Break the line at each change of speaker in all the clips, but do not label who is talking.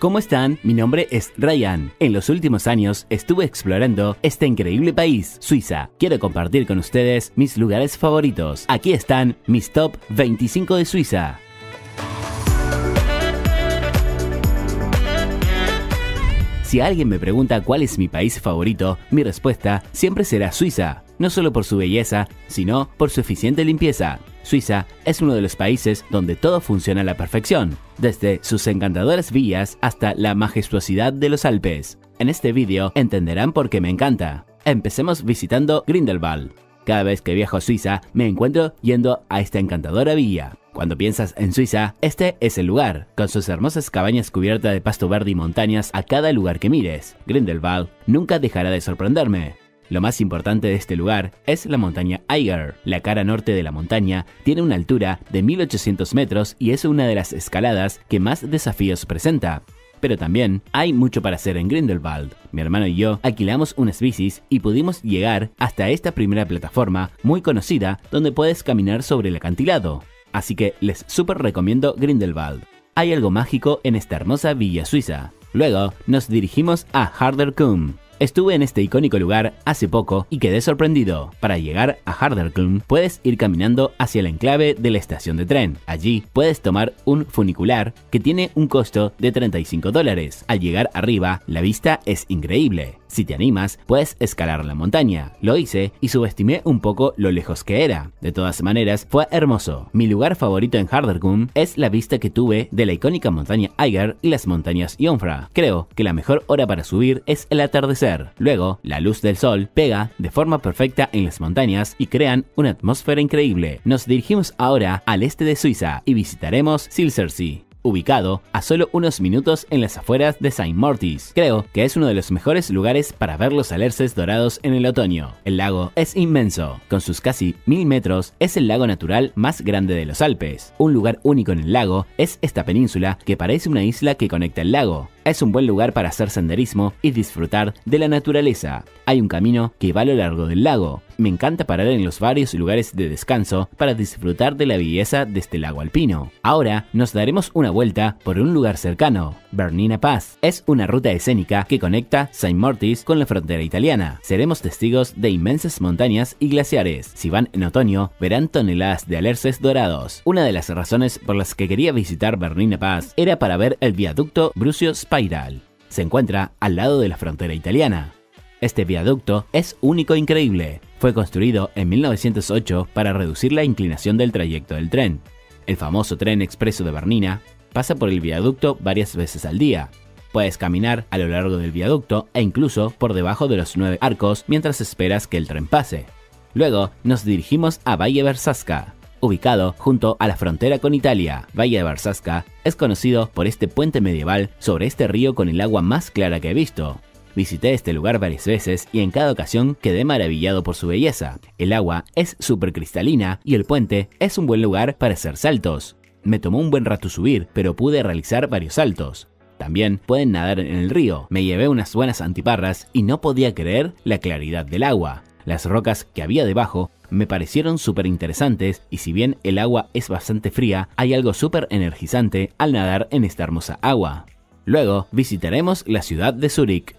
¿Cómo están? Mi nombre es Ryan. En los últimos años estuve explorando este increíble país, Suiza. Quiero compartir con ustedes mis lugares favoritos. Aquí están mis top 25 de Suiza. Si alguien me pregunta cuál es mi país favorito, mi respuesta siempre será Suiza, no solo por su belleza, sino por su eficiente limpieza. Suiza es uno de los países donde todo funciona a la perfección, desde sus encantadoras villas hasta la majestuosidad de los Alpes. En este vídeo entenderán por qué me encanta. Empecemos visitando Grindelwald. Cada vez que viajo a Suiza, me encuentro yendo a esta encantadora villa. Cuando piensas en Suiza, este es el lugar, con sus hermosas cabañas cubiertas de pasto verde y montañas a cada lugar que mires. Grindelwald nunca dejará de sorprenderme. Lo más importante de este lugar es la montaña Eiger. La cara norte de la montaña tiene una altura de 1800 metros y es una de las escaladas que más desafíos presenta. Pero también hay mucho para hacer en Grindelwald. Mi hermano y yo alquilamos unas bicis y pudimos llegar hasta esta primera plataforma muy conocida donde puedes caminar sobre el acantilado. Así que les súper recomiendo Grindelwald. Hay algo mágico en esta hermosa villa suiza. Luego nos dirigimos a Harderkum, Estuve en este icónico lugar hace poco y quedé sorprendido. Para llegar a Harderklum puedes ir caminando hacia el enclave de la estación de tren. Allí puedes tomar un funicular que tiene un costo de 35 dólares. Al llegar arriba, la vista es increíble. Si te animas, puedes escalar la montaña. Lo hice y subestimé un poco lo lejos que era. De todas maneras, fue hermoso. Mi lugar favorito en Harderkum es la vista que tuve de la icónica montaña Eiger y las montañas Jungfrau. Creo que la mejor hora para subir es el atardecer. Luego, la luz del sol pega de forma perfecta en las montañas y crean una atmósfera increíble. Nos dirigimos ahora al este de Suiza y visitaremos Silsersee ubicado a solo unos minutos en las afueras de Saint Mortis. Creo que es uno de los mejores lugares para ver los alerces dorados en el otoño. El lago es inmenso, con sus casi mil metros es el lago natural más grande de los Alpes. Un lugar único en el lago es esta península que parece una isla que conecta el lago. Es un buen lugar para hacer senderismo y disfrutar de la naturaleza. Hay un camino que va a lo largo del lago. Me encanta parar en los varios lugares de descanso para disfrutar de la belleza de este lago alpino. Ahora nos daremos una vuelta por un lugar cercano, Bernina Pass. Es una ruta escénica que conecta Saint Mortis con la frontera italiana. Seremos testigos de inmensas montañas y glaciares. Si van en otoño, verán toneladas de alerces dorados. Una de las razones por las que quería visitar Bernina Pass era para ver el viaducto Brucio Spiral. Se encuentra al lado de la frontera italiana. Este viaducto es único e increíble. Fue construido en 1908 para reducir la inclinación del trayecto del tren. El famoso tren expreso de Bernina pasa por el viaducto varias veces al día. Puedes caminar a lo largo del viaducto e incluso por debajo de los nueve arcos mientras esperas que el tren pase. Luego nos dirigimos a Valle Versasca, ubicado junto a la frontera con Italia. Valle de es conocido por este puente medieval sobre este río con el agua más clara que he visto. Visité este lugar varias veces y en cada ocasión quedé maravillado por su belleza. El agua es súper cristalina y el puente es un buen lugar para hacer saltos. Me tomó un buen rato subir, pero pude realizar varios saltos. También pueden nadar en el río. Me llevé unas buenas antiparras y no podía creer la claridad del agua. Las rocas que había debajo me parecieron súper interesantes y si bien el agua es bastante fría, hay algo súper energizante al nadar en esta hermosa agua. Luego visitaremos la ciudad de Zúrich,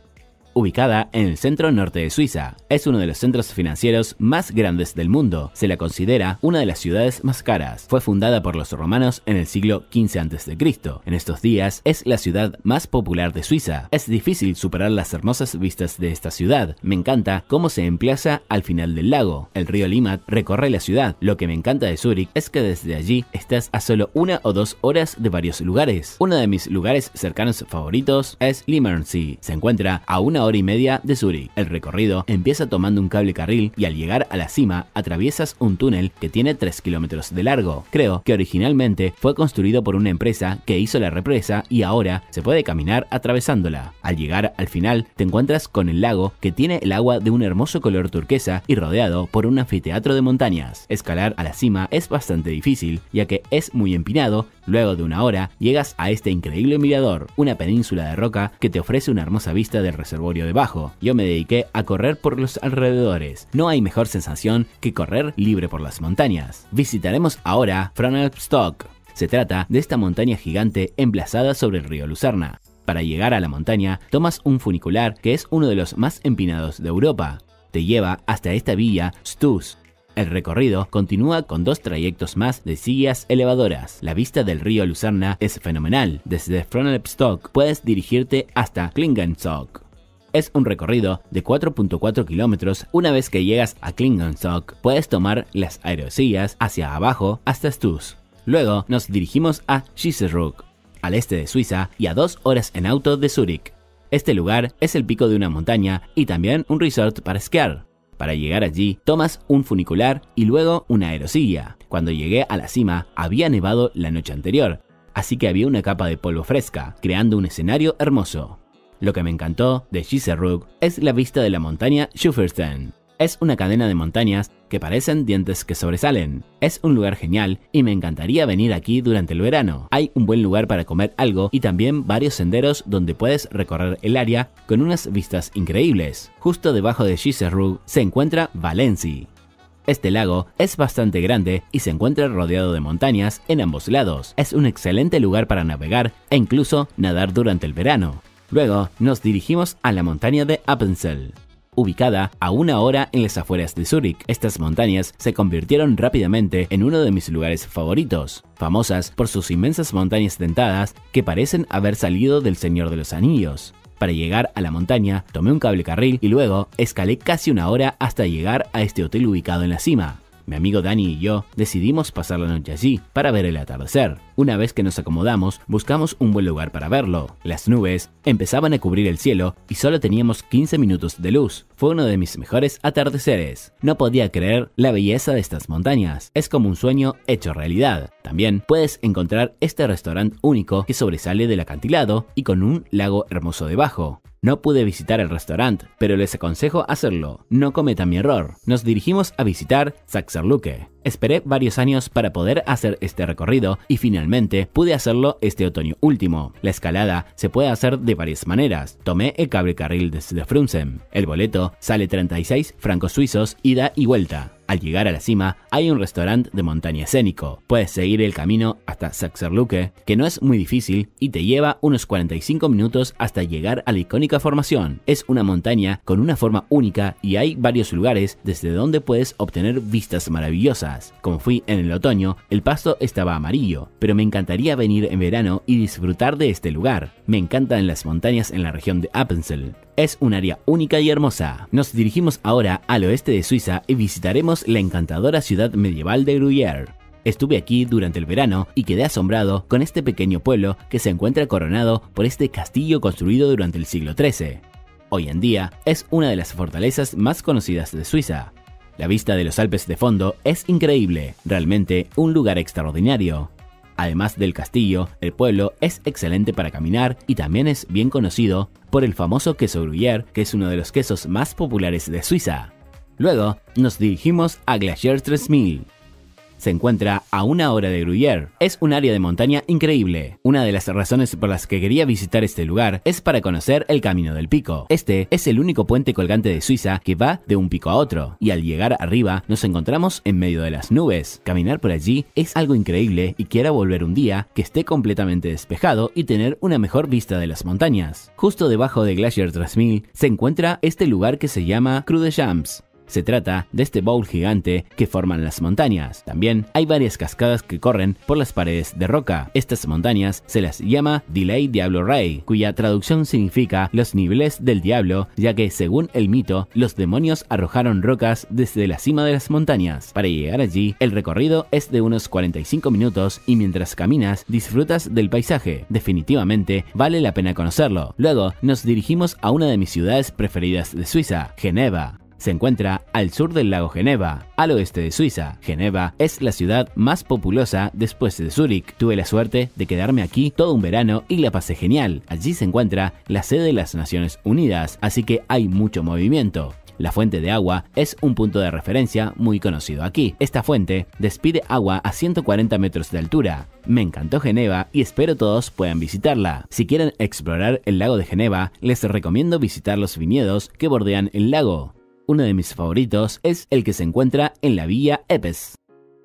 ubicada en el centro norte de Suiza. Es uno de los centros financieros más grandes del mundo. Se la considera una de las ciudades más caras. Fue fundada por los romanos en el siglo XV a.C. En estos días es la ciudad más popular de Suiza. Es difícil superar las hermosas vistas de esta ciudad. Me encanta cómo se emplaza al final del lago. El río Limat recorre la ciudad. Lo que me encanta de Zurich es que desde allí estás a solo una o dos horas de varios lugares. Uno de mis lugares cercanos favoritos es Limmernsee. Se encuentra a una hora y media de Zurich. El recorrido empieza tomando un cable carril y al llegar a la cima atraviesas un túnel que tiene 3 kilómetros de largo. Creo que originalmente fue construido por una empresa que hizo la represa y ahora se puede caminar atravesándola. Al llegar al final te encuentras con el lago que tiene el agua de un hermoso color turquesa y rodeado por un anfiteatro de montañas. Escalar a la cima es bastante difícil ya que es muy empinado Luego de una hora, llegas a este increíble mirador, una península de roca que te ofrece una hermosa vista del reservorio debajo. Yo me dediqué a correr por los alrededores. No hay mejor sensación que correr libre por las montañas. Visitaremos ahora Fronelstock. Se trata de esta montaña gigante emplazada sobre el río Lucerna. Para llegar a la montaña, tomas un funicular que es uno de los más empinados de Europa. Te lleva hasta esta villa Stus. El recorrido continúa con dos trayectos más de sillas elevadoras. La vista del río Lucerna es fenomenal. Desde Fronlepstock puedes dirigirte hasta Klingenstock. Es un recorrido de 4.4 kilómetros. Una vez que llegas a Klingenstock, puedes tomar las aerosillas hacia abajo hasta Stus. Luego nos dirigimos a Giseruck, al este de Suiza y a dos horas en auto de Zúrich. Este lugar es el pico de una montaña y también un resort para esquiar. Para llegar allí, tomas un funicular y luego una aerosilla. Cuando llegué a la cima, había nevado la noche anterior, así que había una capa de polvo fresca, creando un escenario hermoso. Lo que me encantó de Giserug es la vista de la montaña Schufferstein. Es una cadena de montañas que parecen dientes que sobresalen. Es un lugar genial y me encantaría venir aquí durante el verano. Hay un buen lugar para comer algo y también varios senderos donde puedes recorrer el área con unas vistas increíbles. Justo debajo de Giserug se encuentra Valenci. Este lago es bastante grande y se encuentra rodeado de montañas en ambos lados. Es un excelente lugar para navegar e incluso nadar durante el verano. Luego nos dirigimos a la montaña de Appenzell ubicada a una hora en las afueras de Zúrich. Estas montañas se convirtieron rápidamente en uno de mis lugares favoritos, famosas por sus inmensas montañas dentadas que parecen haber salido del Señor de los Anillos. Para llegar a la montaña, tomé un cable carril y luego escalé casi una hora hasta llegar a este hotel ubicado en la cima. Mi amigo Dani y yo decidimos pasar la noche allí para ver el atardecer. Una vez que nos acomodamos, buscamos un buen lugar para verlo. Las nubes empezaban a cubrir el cielo y solo teníamos 15 minutos de luz. Fue uno de mis mejores atardeceres. No podía creer la belleza de estas montañas. Es como un sueño hecho realidad. También puedes encontrar este restaurante único que sobresale del acantilado y con un lago hermoso debajo. No pude visitar el restaurante, pero les aconsejo hacerlo. No cometan mi error. Nos dirigimos a visitar Saxerluque. Esperé varios años para poder hacer este recorrido y finalmente pude hacerlo este otoño último. La escalada se puede hacer de varias maneras. Tomé el cable carril desde Frunzen. El boleto sale 36 francos suizos ida y vuelta. Al llegar a la cima hay un restaurante de montaña escénico. Puedes seguir el camino hasta Saxerluque, que no es muy difícil y te lleva unos 45 minutos hasta llegar a la icónica formación. Es una montaña con una forma única y hay varios lugares desde donde puedes obtener vistas maravillosas. Como fui en el otoño, el pasto estaba amarillo, pero me encantaría venir en verano y disfrutar de este lugar. Me encantan las montañas en la región de Appenzell. Es un área única y hermosa. Nos dirigimos ahora al oeste de Suiza y visitaremos la encantadora ciudad medieval de Gruyère. Estuve aquí durante el verano y quedé asombrado con este pequeño pueblo que se encuentra coronado por este castillo construido durante el siglo XIII. Hoy en día es una de las fortalezas más conocidas de Suiza. La vista de los Alpes de fondo es increíble, realmente un lugar extraordinario. Además del castillo, el pueblo es excelente para caminar y también es bien conocido por el famoso queso Gruyère, que es uno de los quesos más populares de Suiza. Luego nos dirigimos a Glacier 3000, se encuentra a una hora de Gruyère. Es un área de montaña increíble. Una de las razones por las que quería visitar este lugar es para conocer el Camino del Pico. Este es el único puente colgante de Suiza que va de un pico a otro, y al llegar arriba nos encontramos en medio de las nubes. Caminar por allí es algo increíble y quiero volver un día que esté completamente despejado y tener una mejor vista de las montañas. Justo debajo de Glacier 3000 se encuentra este lugar que se llama Cru de Champs. Se trata de este bowl gigante que forman las montañas. También hay varias cascadas que corren por las paredes de roca. Estas montañas se las llama Delay Diablo Ray, cuya traducción significa los niveles del diablo, ya que según el mito, los demonios arrojaron rocas desde la cima de las montañas. Para llegar allí, el recorrido es de unos 45 minutos y mientras caminas disfrutas del paisaje. Definitivamente vale la pena conocerlo. Luego nos dirigimos a una de mis ciudades preferidas de Suiza, Geneva se encuentra al sur del lago Geneva, al oeste de Suiza. Geneva es la ciudad más populosa después de Zúrich. Tuve la suerte de quedarme aquí todo un verano y la pasé genial. Allí se encuentra la sede de las Naciones Unidas, así que hay mucho movimiento. La fuente de agua es un punto de referencia muy conocido aquí. Esta fuente despide agua a 140 metros de altura. Me encantó Geneva y espero todos puedan visitarla. Si quieren explorar el lago de Geneva, les recomiendo visitar los viñedos que bordean el lago. Uno de mis favoritos es el que se encuentra en la villa Epes.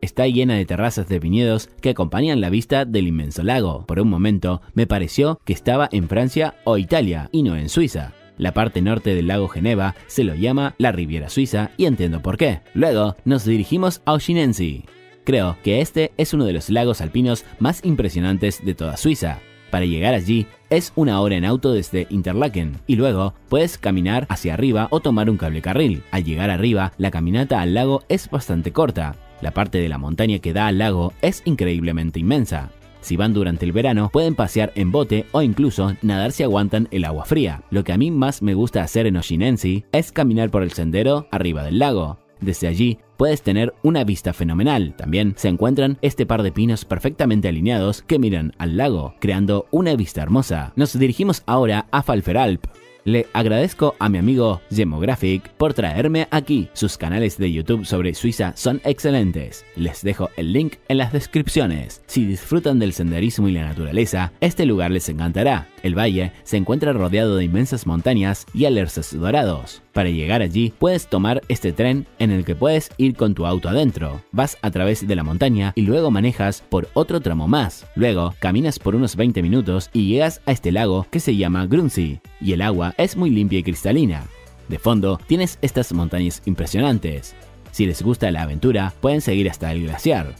Está llena de terrazas de viñedos que acompañan la vista del inmenso lago. Por un momento me pareció que estaba en Francia o Italia y no en Suiza. La parte norte del lago Geneva se lo llama la Riviera Suiza y entiendo por qué. Luego nos dirigimos a Ochinensi. Creo que este es uno de los lagos alpinos más impresionantes de toda Suiza. Para llegar allí es una hora en auto desde Interlaken y luego puedes caminar hacia arriba o tomar un cable carril. Al llegar arriba, la caminata al lago es bastante corta. La parte de la montaña que da al lago es increíblemente inmensa. Si van durante el verano, pueden pasear en bote o incluso nadar si aguantan el agua fría. Lo que a mí más me gusta hacer en Oshinensi es caminar por el sendero arriba del lago. Desde allí puedes tener una vista fenomenal. También se encuentran este par de pinos perfectamente alineados que miran al lago, creando una vista hermosa. Nos dirigimos ahora a Falferalp, le agradezco a mi amigo Gemographic por traerme aquí. Sus canales de YouTube sobre Suiza son excelentes. Les dejo el link en las descripciones. Si disfrutan del senderismo y la naturaleza, este lugar les encantará. El valle se encuentra rodeado de inmensas montañas y alerces dorados. Para llegar allí puedes tomar este tren en el que puedes ir con tu auto adentro. Vas a través de la montaña y luego manejas por otro tramo más. Luego caminas por unos 20 minutos y llegas a este lago que se llama Grunzi y el agua es muy limpia y cristalina. De fondo tienes estas montañas impresionantes. Si les gusta la aventura pueden seguir hasta el glaciar.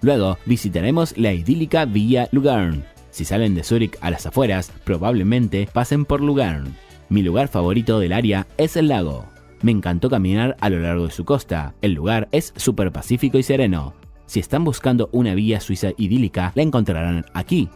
Luego visitaremos la idílica Villa Lugern, si salen de Zurich a las afueras, probablemente pasen por Lugern. Mi lugar favorito del área es el lago. Me encantó caminar a lo largo de su costa. El lugar es súper pacífico y sereno. Si están buscando una villa suiza idílica, la encontrarán aquí.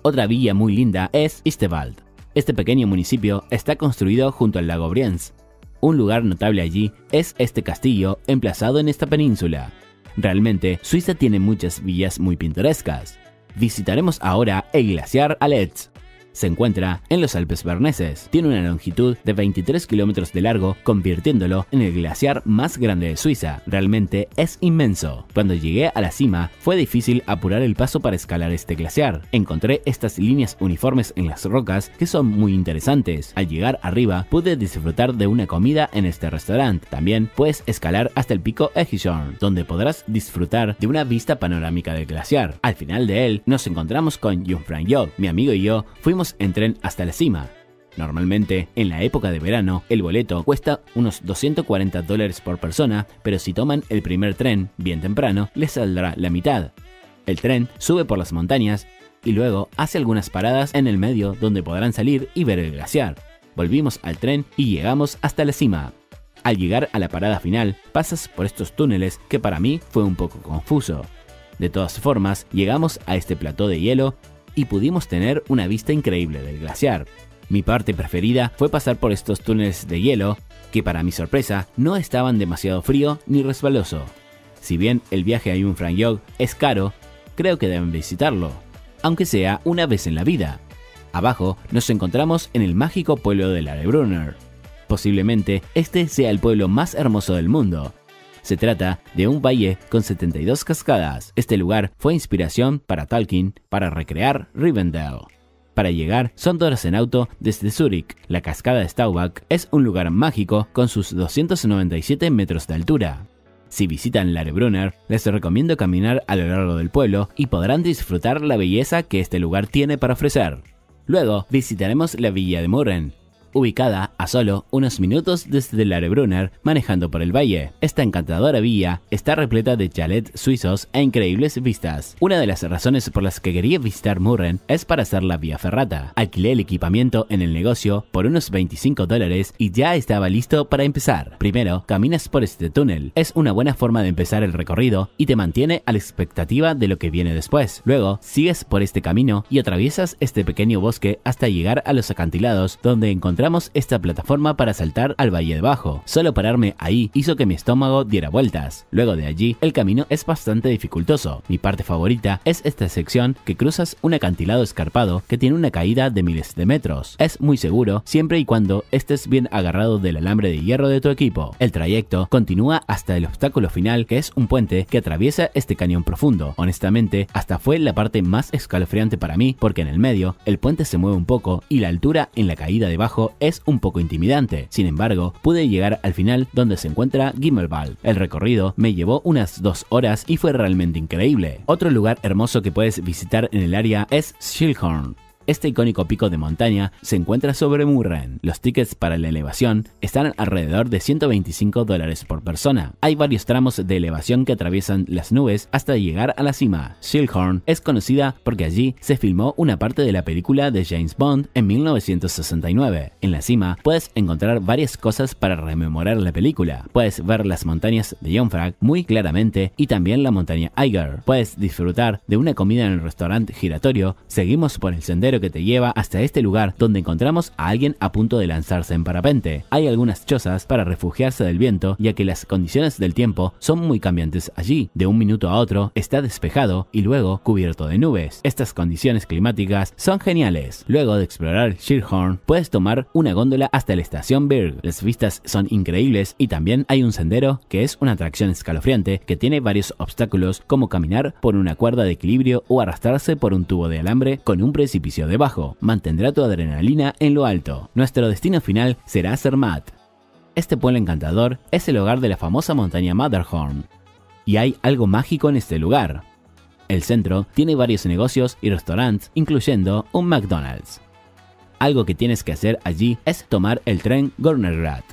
Otra villa muy linda es Istevald. Este pequeño municipio está construido junto al lago Brienz. Un lugar notable allí es este castillo emplazado en esta península. Realmente, Suiza tiene muchas villas muy pintorescas. Visitaremos ahora el glaciar Aletz. Se encuentra en los Alpes Berneses. Tiene una longitud de 23 kilómetros de largo, convirtiéndolo en el glaciar más grande de Suiza. Realmente es inmenso. Cuando llegué a la cima, fue difícil apurar el paso para escalar este glaciar. Encontré estas líneas uniformes en las rocas que son muy interesantes. Al llegar arriba, pude disfrutar de una comida en este restaurante. También puedes escalar hasta el pico Egishorn, donde podrás disfrutar de una vista panorámica del glaciar. Al final de él, nos encontramos con Jungfraujoch. Mi amigo y yo fuimos en tren hasta la cima. Normalmente, en la época de verano, el boleto cuesta unos 240 dólares por persona, pero si toman el primer tren bien temprano, les saldrá la mitad. El tren sube por las montañas y luego hace algunas paradas en el medio donde podrán salir y ver el glaciar. Volvimos al tren y llegamos hasta la cima. Al llegar a la parada final, pasas por estos túneles que para mí fue un poco confuso. De todas formas, llegamos a este plató de hielo y pudimos tener una vista increíble del glaciar. Mi parte preferida fue pasar por estos túneles de hielo, que para mi sorpresa no estaban demasiado frío ni resbaloso. Si bien el viaje a Jungfraujoch es caro, creo que deben visitarlo, aunque sea una vez en la vida. Abajo nos encontramos en el mágico pueblo de Larebrunner. Posiblemente este sea el pueblo más hermoso del mundo, se trata de un valle con 72 cascadas. Este lugar fue inspiración para Tolkien para recrear Rivendell. Para llegar son dos en auto desde Zurich. La cascada de Staubach es un lugar mágico con sus 297 metros de altura. Si visitan Larebrunner, les recomiendo caminar a lo largo del pueblo y podrán disfrutar la belleza que este lugar tiene para ofrecer. Luego visitaremos la villa de Murren, ubicada a solo unos minutos desde Larebrunner manejando por el valle. Esta encantadora villa está repleta de chalets suizos e increíbles vistas. Una de las razones por las que quería visitar Murren es para hacer la vía ferrata. Alquilé el equipamiento en el negocio por unos 25 dólares y ya estaba listo para empezar. Primero, caminas por este túnel. Es una buena forma de empezar el recorrido y te mantiene a la expectativa de lo que viene después. Luego, sigues por este camino y atraviesas este pequeño bosque hasta llegar a los acantilados donde encontramos esta plataforma para saltar al valle de abajo. Solo pararme ahí hizo que mi estómago diera vueltas. Luego de allí, el camino es bastante dificultoso. Mi parte favorita es esta sección que cruzas un acantilado escarpado que tiene una caída de miles de metros. Es muy seguro siempre y cuando estés bien agarrado del alambre de hierro de tu equipo. El trayecto continúa hasta el obstáculo final que es un puente que atraviesa este cañón profundo. Honestamente, hasta fue la parte más escalofriante para mí porque en el medio el puente se mueve un poco y la altura en la caída debajo es un poco intimidante. Sin embargo, pude llegar al final donde se encuentra Gimmelwald. El recorrido me llevó unas dos horas y fue realmente increíble. Otro lugar hermoso que puedes visitar en el área es Schilhorn. Este icónico pico de montaña se encuentra sobre Murren. Los tickets para la elevación están alrededor de 125 dólares por persona. Hay varios tramos de elevación que atraviesan las nubes hasta llegar a la cima. Schilhorn es conocida porque allí se filmó una parte de la película de James Bond en 1969. En la cima puedes encontrar varias cosas para rememorar la película. Puedes ver las montañas de Jungfrau muy claramente y también la montaña Eiger. Puedes disfrutar de una comida en el restaurante giratorio. Seguimos por el sendero que te lleva hasta este lugar donde encontramos a alguien a punto de lanzarse en parapente. Hay algunas chozas para refugiarse del viento ya que las condiciones del tiempo son muy cambiantes allí. De un minuto a otro está despejado y luego cubierto de nubes. Estas condiciones climáticas son geniales. Luego de explorar Sheerhorn puedes tomar una góndola hasta la estación Berg. Las vistas son increíbles y también hay un sendero que es una atracción escalofriante que tiene varios obstáculos como caminar por una cuerda de equilibrio o arrastrarse por un tubo de alambre con un precipicio debajo, mantendrá tu adrenalina en lo alto. Nuestro destino final será Zermatt. Este pueblo encantador es el hogar de la famosa montaña Matterhorn, y hay algo mágico en este lugar. El centro tiene varios negocios y restaurantes, incluyendo un McDonald's. Algo que tienes que hacer allí es tomar el tren Gornergrad.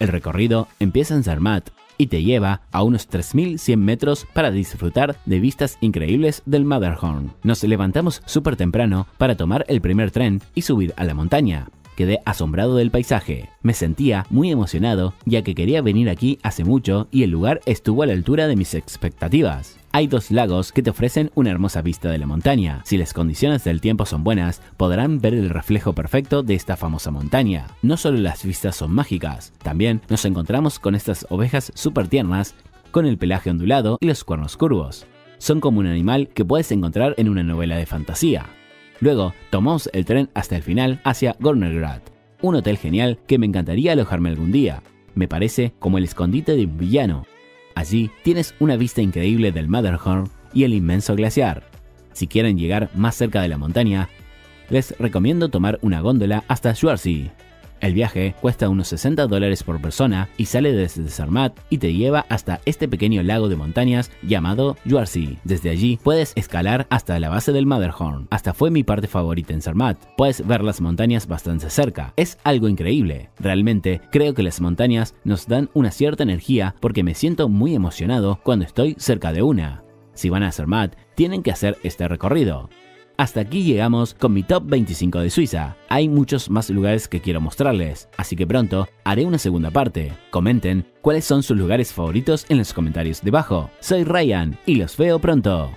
El recorrido empieza en Zermatt y te lleva a unos 3.100 metros para disfrutar de vistas increíbles del Matterhorn. Nos levantamos súper temprano para tomar el primer tren y subir a la montaña. Quedé asombrado del paisaje. Me sentía muy emocionado ya que quería venir aquí hace mucho y el lugar estuvo a la altura de mis expectativas. Hay dos lagos que te ofrecen una hermosa vista de la montaña. Si las condiciones del tiempo son buenas, podrán ver el reflejo perfecto de esta famosa montaña. No solo las vistas son mágicas, también nos encontramos con estas ovejas súper tiernas, con el pelaje ondulado y los cuernos curvos. Son como un animal que puedes encontrar en una novela de fantasía. Luego, tomamos el tren hasta el final hacia Gornergrad, un hotel genial que me encantaría alojarme algún día. Me parece como el escondite de un villano, Allí tienes una vista increíble del Matterhorn y el inmenso glaciar. Si quieren llegar más cerca de la montaña, les recomiendo tomar una góndola hasta Schwarzsee. El viaje cuesta unos 60 dólares por persona y sale desde Zermatt y te lleva hasta este pequeño lago de montañas llamado Juarsey. Desde allí puedes escalar hasta la base del Matterhorn. Hasta fue mi parte favorita en Zermatt. Puedes ver las montañas bastante cerca. Es algo increíble. Realmente creo que las montañas nos dan una cierta energía porque me siento muy emocionado cuando estoy cerca de una. Si van a Zermatt, tienen que hacer este recorrido. Hasta aquí llegamos con mi top 25 de Suiza. Hay muchos más lugares que quiero mostrarles, así que pronto haré una segunda parte. Comenten cuáles son sus lugares favoritos en los comentarios debajo. Soy Ryan y los veo pronto.